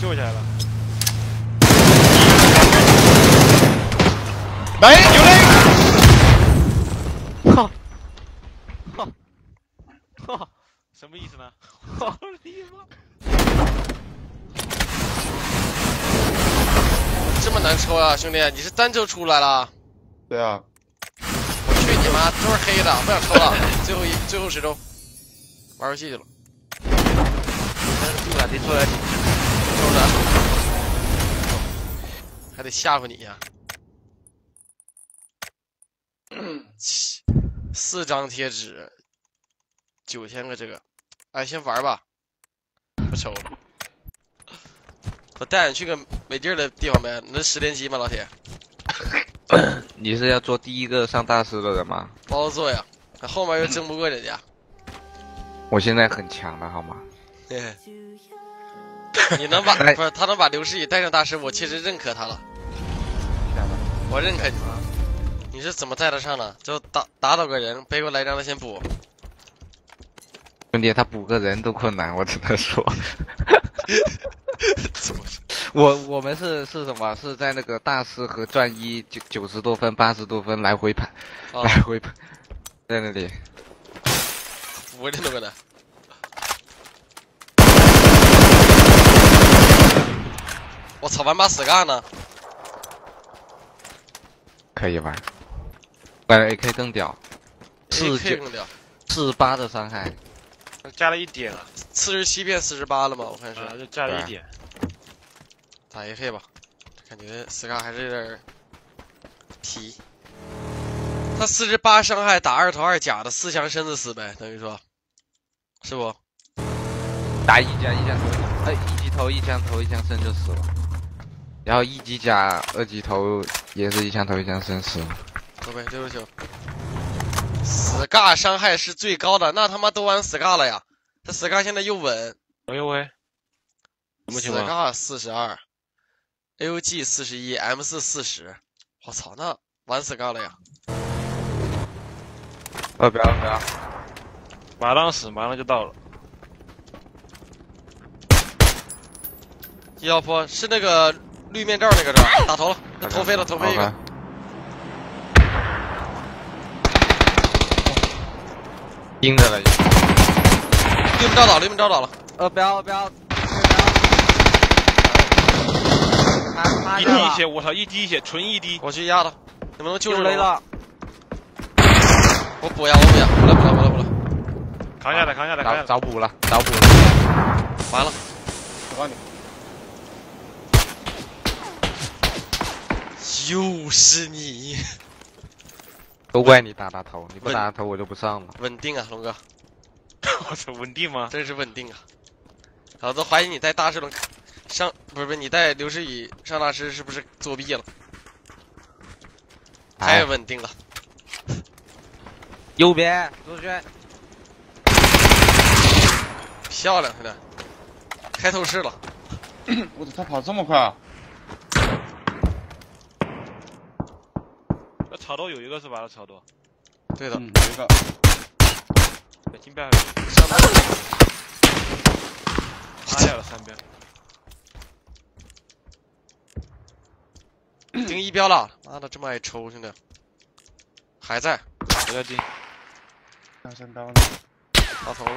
救下来了。没有嘞！哈，哈，哈，什么意思呢？操你妈！这么难抽啊，兄弟，你是单抽出来了？对啊，我去你妈，都是黑的，不想抽了。最后一最后十周，玩游戏去了。不敢提出来，还得吓唬你呀、七 四张贴纸，九千个这个，哎，先玩吧，不抽了。我带你去个没地儿的地方呗，那是十连击吗，老铁？你是要做第一个上大师的人吗？包做呀，后面又争不过人家。我现在很强了，好吗？嘿嘿 你能把不是他能把刘诗雨带上大师，我确实认可他了。我认可你。你是怎么带得上的？就打打倒个人，背过来让他先补。兄弟，他补个人都困难，我只能说。我我们是是什么？是在那个大师和钻一九九十多分、八十多分来回盘，啊来回盘，在那里。我这都个的。我操，玩把死干呢？可以玩。玩 AK 更屌，四九更屌，四八的伤害，加了一点啊，四十七变四十八了吗？我看是。啊，就加了一点。打 AK 吧，感觉斯卡还是有点皮。他四十八伤害打二头二甲的四枪身子死呗，等于说，是不？打一加一枪头，呃，一级头一枪头一枪身就死了。然后一级甲二级头也是一枪头一枪生死了。走呗，六十九。死尬伤害是最高的，那他妈都玩死尬了呀！这死尬现在又稳，哎呦喂，什么死情况？尬四十二，AUG 四十一，M 四四十，我操，那玩死尬了呀！呃，不要不要，马上死，马上就到了。一号坡是那个绿面罩那个是吧？打头了，那头飞了，头飞一个。盯着了，绿面罩倒了，绿面罩倒了。呃，不要不要，一滴血，我操，一滴血，纯一滴。我去压他，你们能救出来吗？了，我补呀，我补呀，补了补了补了补了，扛下来，扛下来，扛下来。找补了，找补了。完了，我帮你。又是你，都怪你打大头，你不打大头我就不上了。稳定啊，龙哥，我操，稳定吗？真是稳定啊！老子怀疑你带大师龙上，不是不是，你带刘诗雨上大师是不是作弊了？太哎，稳定了，右边左轩，漂亮，兄弟，开透视了，我操，他跑这么快啊！草垛有一个是吧？那草垛，对的，嗯，有一个。在金边还有上面拿下了三边。盯一标了，妈的这么爱抽，兄弟，还在不要进，上升刀了。打头了。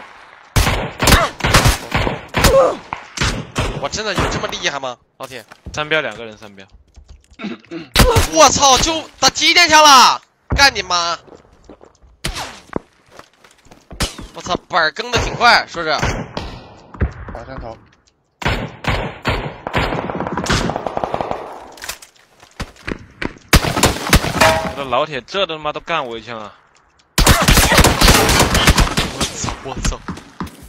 我真的有这么厉害吗，老铁？三标两个人，三标。我操，就打机电枪了，干你妈！我操，板儿更的挺快，说是打山头。我的老铁，这他妈都干我一枪啊！我操，我操，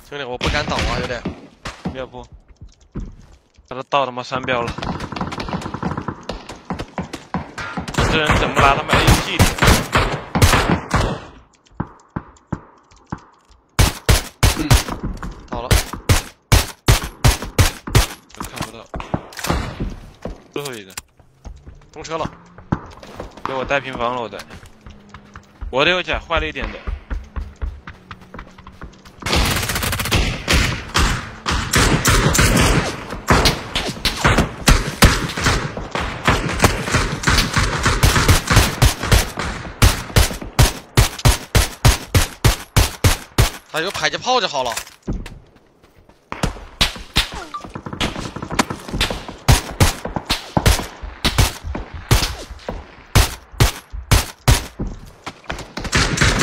兄弟，我不敢倒啊，兄弟。要不，他都到他妈三标了。这人怎么拿他们 AUG 的？倒了，看不到。最后一个，通车了，给我带平房了，我带。我的有甲坏了一点点，他有迫击炮就好了。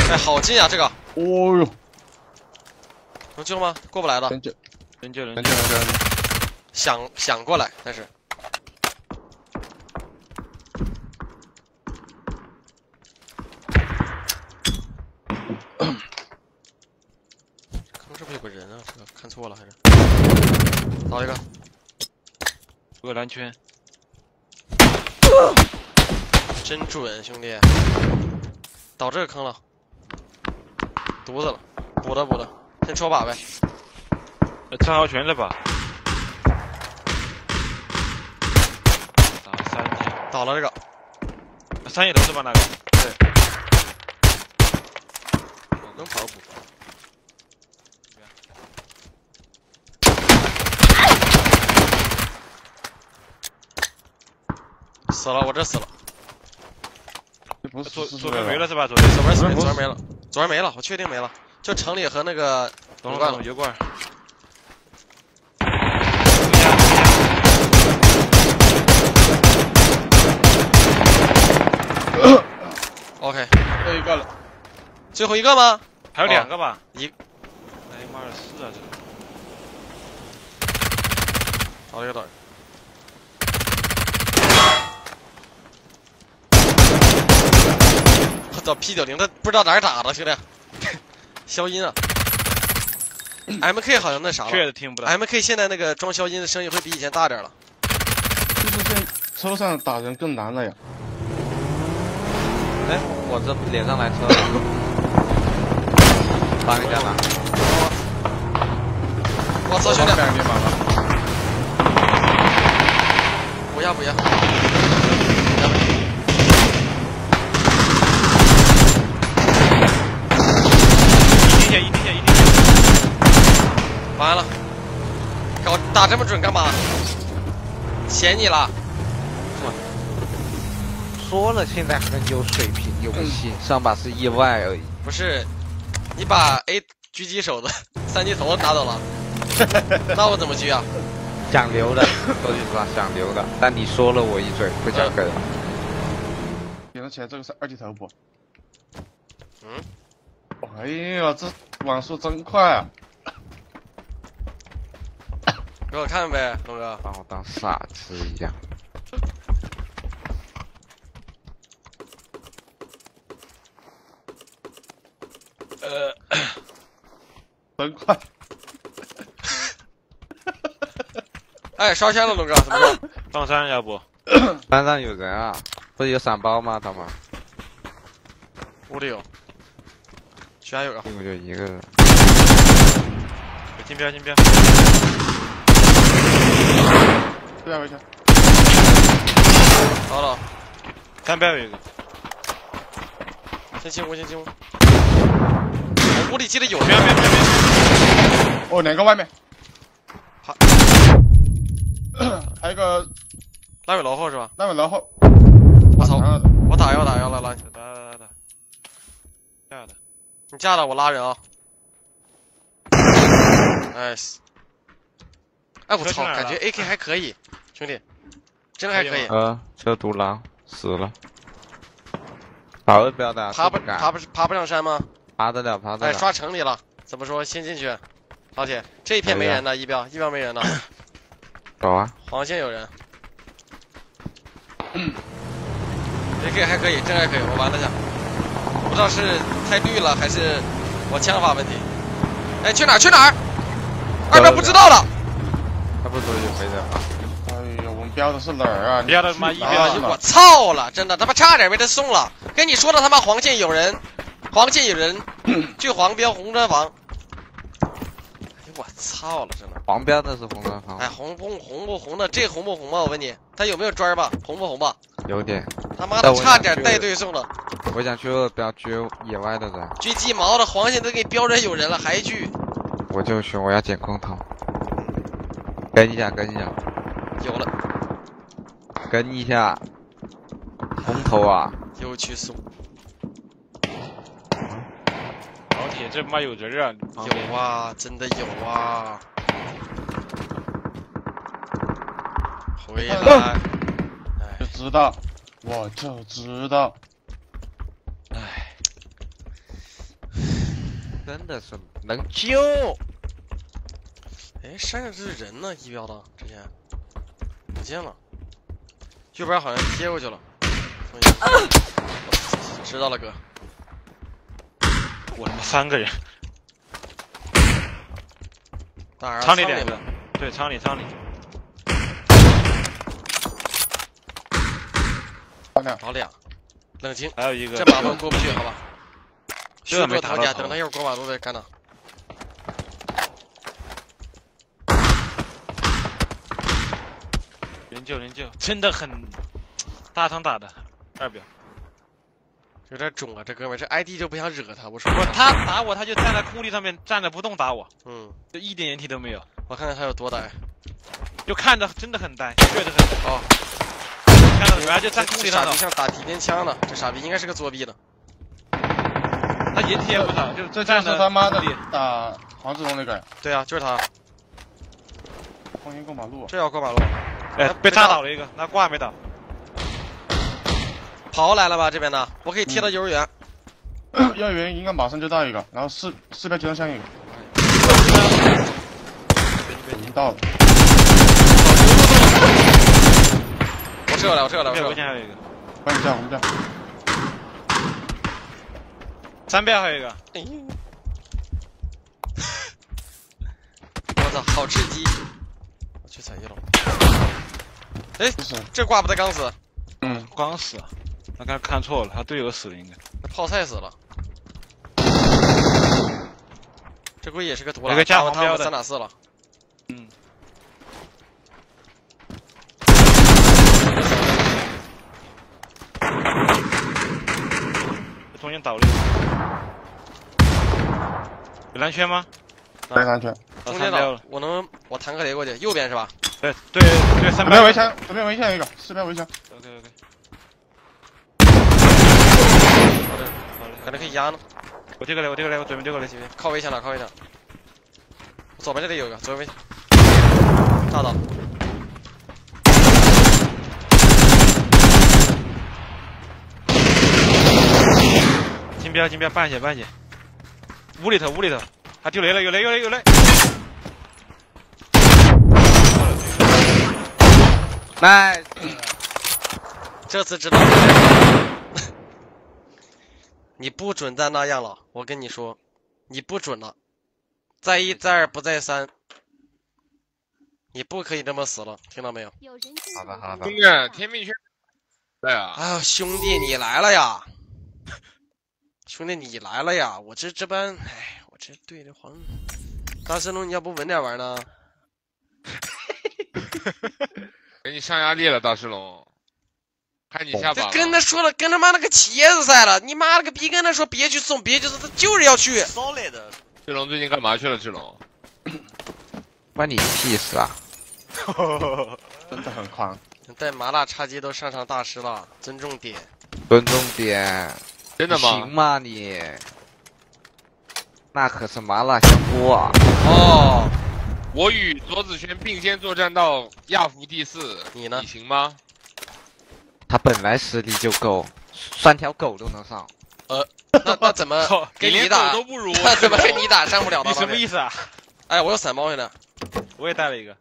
哎，好近啊！这个哦呦，能救吗？过不来了，能救，能救能救，能救。想想过来，但是有个人啊？这个看错了还是？倒一个，有个蓝圈，真准，兄弟！倒这个坑了，犊子了，补的补的，先抽把呗。呃陈浩全的吧？打三级，倒了这个，三叶头是吧？那个对能跑补。死了，我这死了，不是左左边没了，是吧？左边左边死了，左边没了，左边没了，我确定没了，就城里和那个油罐。OK，这一个了。最后一个吗？还有两个吧？一，哎呀妈的，是啊，这个倒了一个倒了一个。我操，P 九零，他不知道哪儿打的，兄弟，消音啊！MK 好像那啥了确实听不到。，MK 现在那个装消音的声音会比以前大点了。就是现在车上打人更难了呀。哎，我这脸上来车了，帮一下吧。我操，兄弟，两地方了。不要不要，一听见，一听见，一听见。完了，搞打这么准干嘛？嫌你了，说了，现在很有水平，有不信，上把是意外而已。不是，你把 A 狙击手的三级头拿走了，那我怎么狙啊？想留的，说句实话，想留的。但你说了我一嘴，不讲梗。点了起来，这个是二级头不？嗯，哎呀，这网速真快啊！给我看呗，龙哥。把我当傻子一样。呃，真快。哎，烧香了，龙哥，怎么说？放山要不？山上有人啊？不是有伞包吗？他们屋里有，居然有个，屁股就一个人。有金标，金标。对啊，回去。好了，三标有一个。先进屋，先进屋。我屋里记得有标标人，标标。哦，两个外面。好，还有一个拉尾楼后是吧？烂尾楼后。我操啊我打药，我打药，来来，打打打打。下的。你架的我拉人啊。nice。哎，我操，感觉 AK 还可以，兄弟，真还可以。呃，这独狼死了。爬不要打，爬不敢爬不爬不上山吗？爬得了，爬得哎，刷城里了，怎么说？先进去。老铁，这一片没人呢，一标一标没人呢，走啊！黄线有人。AK 还可以，这还可以，我玩了下，不知道是太绿了还是我枪法问题。哎，去哪儿？去哪儿？二标不知道了。他不说就没人了。哎呀，我们标的是哪儿啊？标的他妈一啊标我操了！真的他妈差点被他送了。跟你说的他妈黄线有人，黄线有人，去黄标红砖房。哎呦我操了，真的。黄标的是红砖房哎，，红不红不红的，这红不红吧？我问你，他有没有砖吧？红不红吧？有点。他妈的差点带队送了，我想去二标狙野外的人，狙鸡毛的黄线都给你标准有人了，还狙？我就说我要捡空投。跟一下，跟一下，有了，跟一下。红头啊！又去送。老铁这妈有人啊！有啊，真的有啊。回来，就知道，我就知道。哎，真的是能救。哎，山上这是人呢，仪表的之前不见了，右边好像贴过去了。知道了，哥。我他妈三个人，当然，仓里两吧个，对，仓里仓里，老俩，冷静，还有一个。这马路过不去，好吧？这修住头。家，等他一会儿过马路再干他。救零救，真的很大仓打的二表。有点肿啊，这哥们儿，这 ID 就不想惹他。我说不，他打我，他就站在空地上面站着不动打我，嗯，就一点掩体都没有，我看看他有多呆。就看着真的很呆，确实很呆。哦，看到原来就站空地上傻逼，像打提电枪呢，这傻逼应该是个作弊的。他掩体也不打，就这站着就是他妈的地打黄志龙那个呀，对啊，就是他，欢迎过马路。这要过马路，哎，被炸倒了一个，那挂没倒。跑过来了吧？这边的，我可以贴到幼儿园。幼儿园应该马上就到一个，然后四四边集装箱一个，已经到了。我撤了，我撤了，我，撤了。还有一个，关一下，我们家。三边还有一个，哎 我操，好吃鸡！我去踩一楼。哎，这挂不得刚死，嗯，刚死，他刚才看错了，他队友死了应该。那泡菜死了。这估计也是个毒了，有个加打我他们黄标的三打四了。嗯，这中间倒了一个，有蓝圈吗？没安全。到中间的我能我坦克雷过去，右边是吧？对对对，三标左边围墙，左边围墙一个，四边围墙。OK OK，好嘞，感觉可以压呢。我这个雷，我这个雷，我准备这个来。行，靠围墙了，靠围墙。我左边这里有一个，左边围墙。炸到。金标金标，半血半血，屋里头屋里头，他丢雷了，有雷有雷有雷。那这次知道。你不准再那样了，我跟你说，你不准了。再一再二不再三，你不可以这么死了，听到没有？好的好的兄弟，天命圈，对啊，哎呦，兄弟你来了呀！兄弟你来了呀！我这这班，哎，我这对着黄大神龙，你要不稳点玩呢？给你上压力了，大师龙，看你下这把了。跟他说了，跟他妈那个茄子赛了，你妈了个逼，跟他说别去送，别去送，他就是要去。志龙最近干嘛去了？志龙，关你屁事啊！真的很狂。带麻辣叉鸡都上上大师了，尊重点。尊重点，真的吗行吗？吗你？那可是麻辣香锅啊！哦，我与左子轩并肩作战到亚服第四，你呢你行吗？他本来实力就够，三条狗都能上。呃那那怎么给你打狗？都不如，那怎么 给你打上不了你？什么意思啊？哎，我有散包现在。我也带了一个，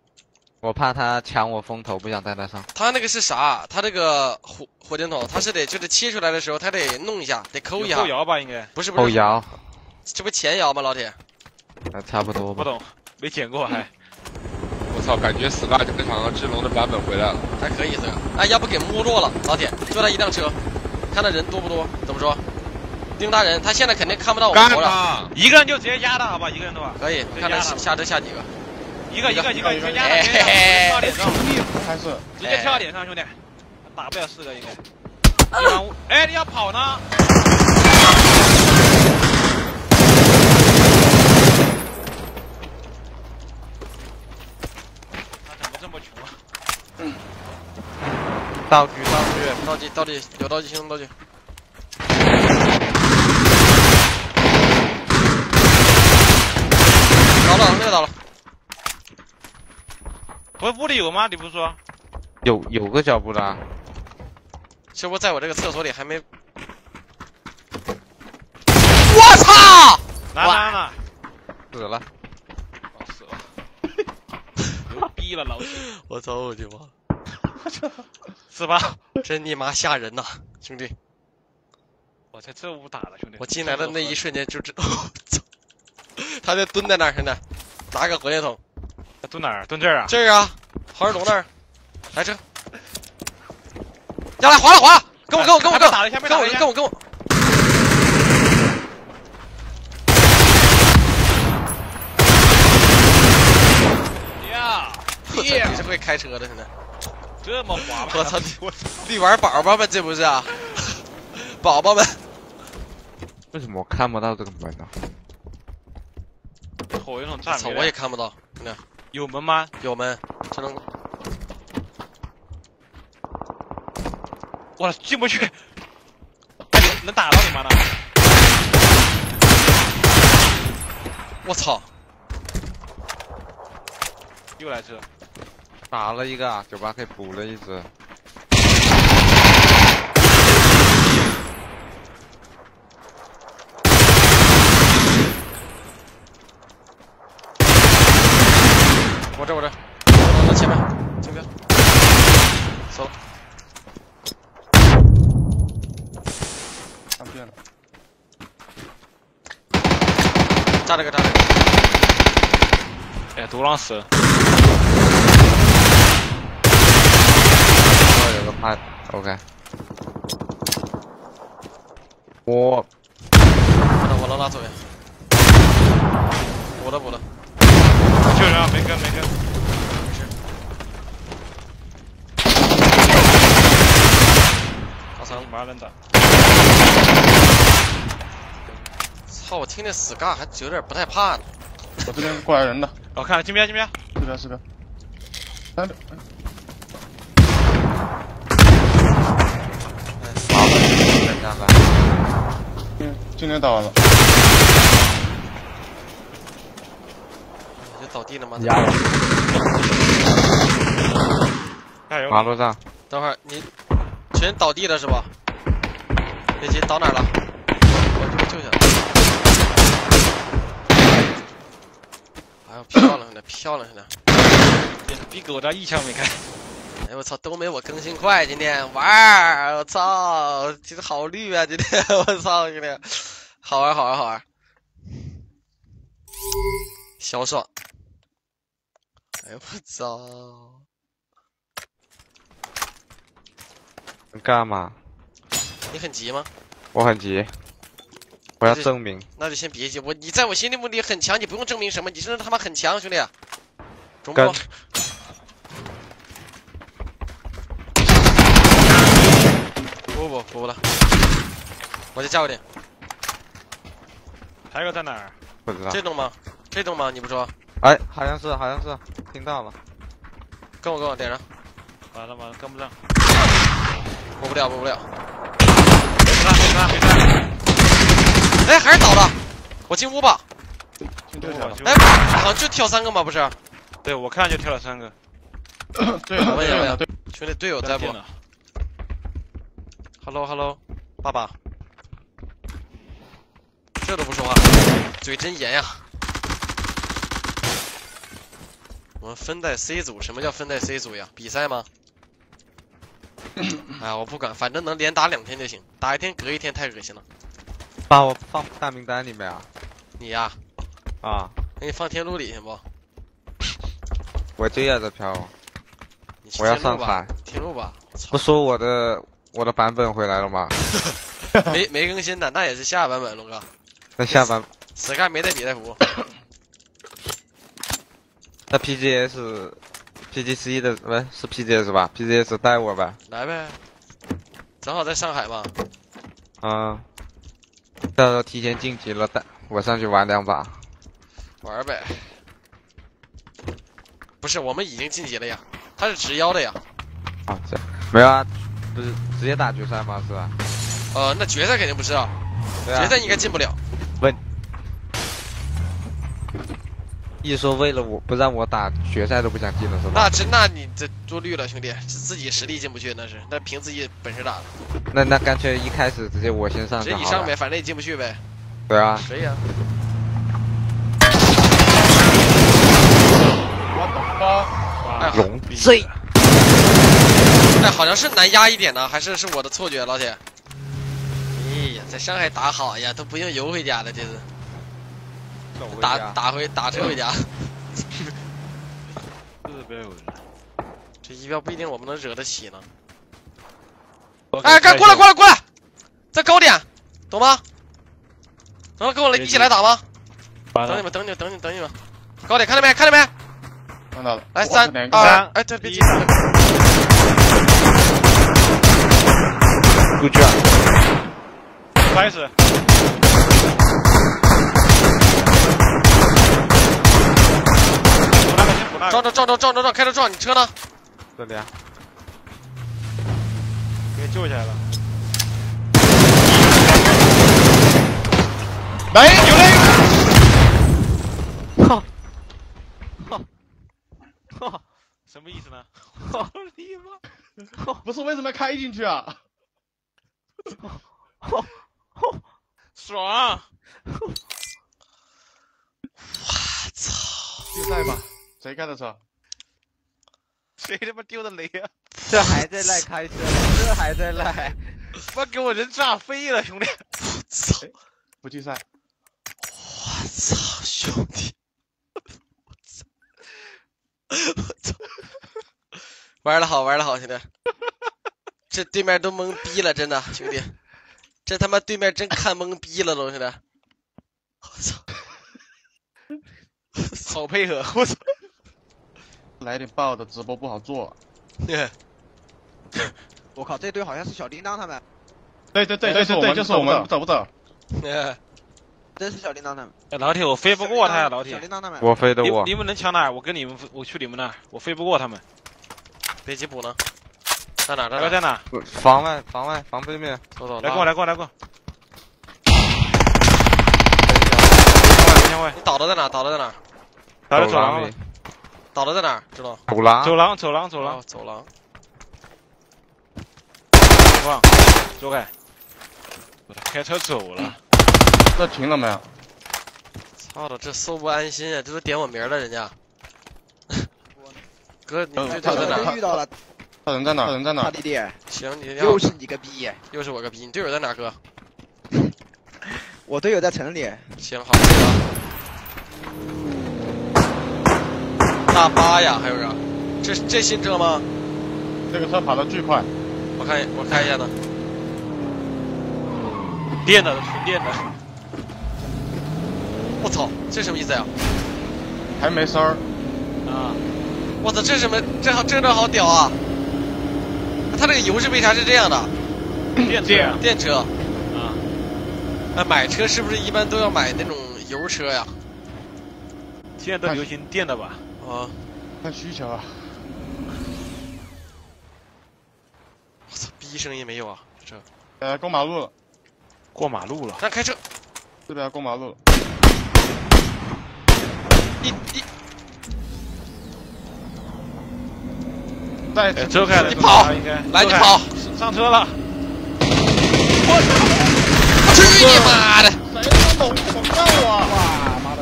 我怕他抢我风头，不想带他上。他那个是啥？他这个火火箭筒，他是得就是切出来的时候，他得弄一下，得抠一下后。摇吧应该，不是不是，后摇，这不前摇吗？老铁，呃，差不多吧。不懂，没捡过还。我操，感觉 Scar 这场志龙的版本回来了。还可以这个。哎，要不给摸落了，老铁，就他一辆车，看他人多不多？怎么说？丁大人，他现在肯定看不到我们干头了。一个人就直接压他，好吧？一个人的话，可以，看他下车下几个。一个一个一个，一个直接压他，直接跳脸上，还是直接跳脸上，兄弟，打不了四个应该。一万五，哎，你要跑呢？他怎么这么穷啊？道具道具，道具道具有道具，行动道具。了，那个倒了。不是屋里有吗？你不是说？有有个脚步的啊，这不在我这个厕所里还没。我操！来来来，死了。哦死了，牛逼了老铁，我操我的妈！是吧？真你妈吓人呐，兄弟！我在这屋打了兄弟，我进来的那一瞬间就知，操！他在蹲在那儿，现在拿个火箭筒。蹲哪儿？蹲这儿啊？这儿啊，黄世龙那儿，来这。要来滑了滑了，跟我跟我跟我跟我跟我打了一下跟我跟我。呀，我操，你是会开车的现在。这么滑吗？我操你！绿玩宝宝们，这不是啊？宝宝们，为什么我看不到这个门呢？火箭筒我操，我也看不到，真的有门吗？有门，这能我进不去，能能打到你吗？呢我操！又来这，打了一个啊，九八 K 补了一只。我这我这，前面，前面，走了。看变了，炸这个炸这个，哎，独狼死了，哦，有个怕，OK。我我的我能拉走呀。补了补了，救人啊！没跟没跟，没事。好伤你！妈能打，操！我听那 Scar 还有点不太怕呢。我这边过来人了，我看金边金边，这边这边，三六，好了，等下吧。嗯，今天打完了，就倒地了吗？压了，加油！马路上，等会儿你全倒地了是吧？别急，倒哪儿了？我这边救下来。哎呦，漂亮的，漂亮的！比狗的一枪没开，哎我操，都没我更新快，今天玩儿，我操，今天好绿啊，今天 我操，今天好玩好玩好玩，小爽！哎我操！你干嘛？你很急吗？我很急，我要证明。那就先别急，我你在我心里目里很强，你不用证明什么，你真的他妈很强，兄弟。中跟不？不不不了，我再加个点。还有个在哪儿？不知道。这栋吗？这栋吗？你不说？哎，好像是，好像是，听到了。跟我跟我点上，完了完了，跟不上，过不了过不了。没杀没杀没杀，哎，还是倒了。我进屋吧。进这家了，哎，好像就跳三个吗？不是？对我看就跳了三个，对，我也对，对，兄弟，队友在不见了，？Hello Hello，爸爸。这都不说话，嘴真严呀。我们分在 C 组，什么叫分在 C 组呀？比赛吗？哎呀，我不管，反正能连打两天就行，打一天隔一天太恶心了。把我放大名单里面啊！你呀，啊，给你放天路里行不？我就要这票，我要上海。天路吧，操不，说我的我的版本回来了吗？没没更新的，那也是下版本，龙哥。那下版死盖没带比赛服，那 PGS PGC 的不是是 PGS 吧？PGS 带我呗。来呗。正好在上海嘛，嗯，到时候提前晋级了，带我上去玩两把。玩呗。不是，我们已经晋级了呀，他是直邀的呀。啊，这没有啊，不是直接打决赛吗？是吧？呃，那决赛肯定不是啊，对啊决赛应该进不了。问一你说为了我不让我打决赛都不想进了是吧？那真那你这多虑了，兄弟，是自己实力进不去那是，那凭自己本事打的，那那干脆一开始直接我先上就好了。直接你上呗，反正也进不去呗。对啊，谁呀？哎，龙逼 Z 哎，好像是难压一点呢，还是是我的错觉，老铁？哎呀，在上海打好呀，都不用游回家了，这是打打回打车回家。就是不要有人。这一标不一定我们能惹得起呢。哎，赶过来过来过来，在高点，懂吗？等会跟我来一起来打吗？等你们，等你们，等你们，等你们。高点，看到没？看到没？看到了。来，哇三二，哎，这别急出去啊！开始。撞撞撞撞撞撞撞，开车撞，你车呢？这里啊，给救起来了。来，有嘞！哈，什么意思呢？操你妈！不是为什么要开进去啊？爽！我操比赛吧，谁干的车？谁他妈丢的雷啊？这还在赖开车，这还在赖。妈给 我人炸飞了，兄弟！我操！不计赛。我操，兄弟！我操！我操！玩的好，玩的好，兄弟！这对面都懵逼了，真的，兄弟！这他妈对面真看懵逼了都，兄弟！我操！好配合，我操！来点爆的，直播不好做。我靠，这队好像是小叮当他们，对对对对对对，就是我们，走不走？真是小叮当他们。哎，老铁，我飞不过他呀，老铁小。叮当他们。我飞的我你你，们能抢哪儿？我跟你们，我去你们那儿，我飞不过他们。别急补呢，在哪儿？在哪儿？大哥在哪？房外房外房对面，走走，来过来过来过。你倒的在哪？倒的在哪儿？打到走廊了里，，倒的在哪？知道？走廊走廊走廊走廊哦，，走廊。放，走开。开车走了，这停了没有？操的，这搜不安心啊！这都点我名了，人家。哥，你他在哪遇到了，他人在哪？他人在哪？他弟弟，行，你又是你个逼！又是我个逼，你队友在哪？哥，我队友在城里，行，好，这个。大巴呀，还有人，这这新车吗？这个车跑得巨快，我看我看一下呢。电的纯电的，我操，这什么意思呀？还没声儿。啊，我操，这什么？这好，这车好屌啊！它这个油是为啥是这样的？电车电车。啊，那买车是不是一般都要买那种油车呀？现在都流行电的吧？啊，看需求啊。我操，逼声音没有啊？这呃，过马路了，过马路了，咱开车，这边过马路了。一一在哎，车开了，你跑应该来你跑，上车了，我去你妈的！谁他妈猛猛干我？哇妈的。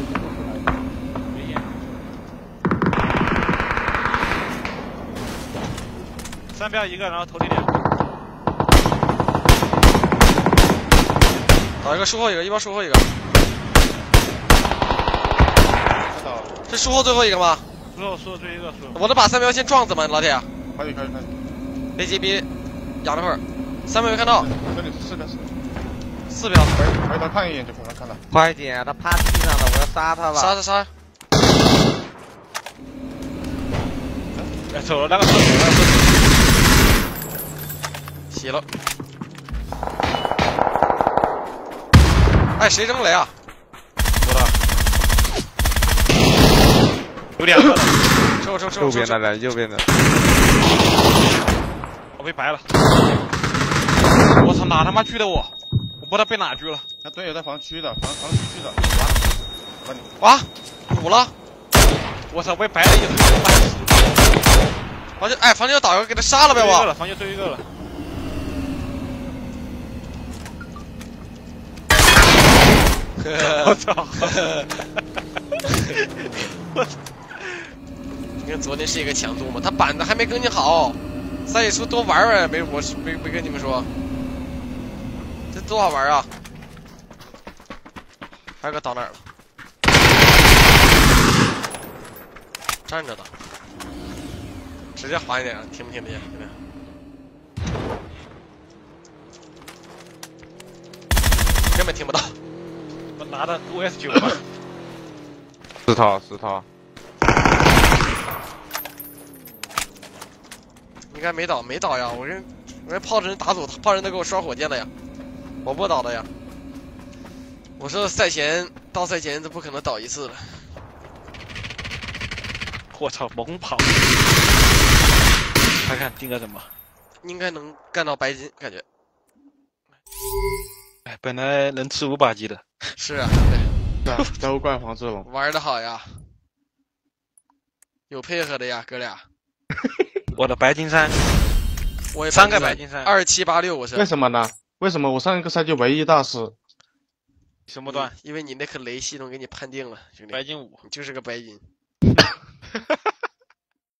三标一个，然后头顶两个，倒一个术后一个，一包术后一个，知道了，这术后最后一个吗？说说最后一个说，我能把三标先撞死吗，老铁？可以可以可以。别急，别养了会儿。三秒没看到，这里是的是的，四标，回回头看一眼就可能看到。快点，他趴地上了，我要杀他了。杀杀杀！哎，走了那个车走了，那个车洗了。哎，谁扔雷啊？走了，有两个了，抽抽抽抽抽！右边的人，右边的。我被白了，我操，哪他妈狙的我？我不知道被哪狙了，他队友在防区的，防防区区的。完了，哇，补了！我操，被白了一个。房间哎，房间要打个，给他杀了呗我。了，房间最后一个了。我操！你看昨天是一个强度嘛，他板子还没更新好，赛出多玩玩，没我是没没跟你们说，这多好玩啊！还有个到哪儿了？站着的，直接滑一点，听不听得见？根本听不到。我拿的 OS 九吧。石头石头，应该没倒，没倒呀！我这我这炮人打组，炮人都给我刷火箭了呀，我不倒的呀。我说赛前到赛前都不可能倒一次了。我操，猛跑！看看丁哥怎么？应该能干到白金，感觉哎，本来能吃五把鸡的。是啊，对，对啊，都怪黄志龙。玩的好呀，有配合的呀，哥俩。我的白金三，我也三个白金三，二七八六，我是为什么呢？为什么我上一个赛季唯一大师？什么段？因为你那颗雷系统给你判定了，兄弟，白金五。你就是个白金。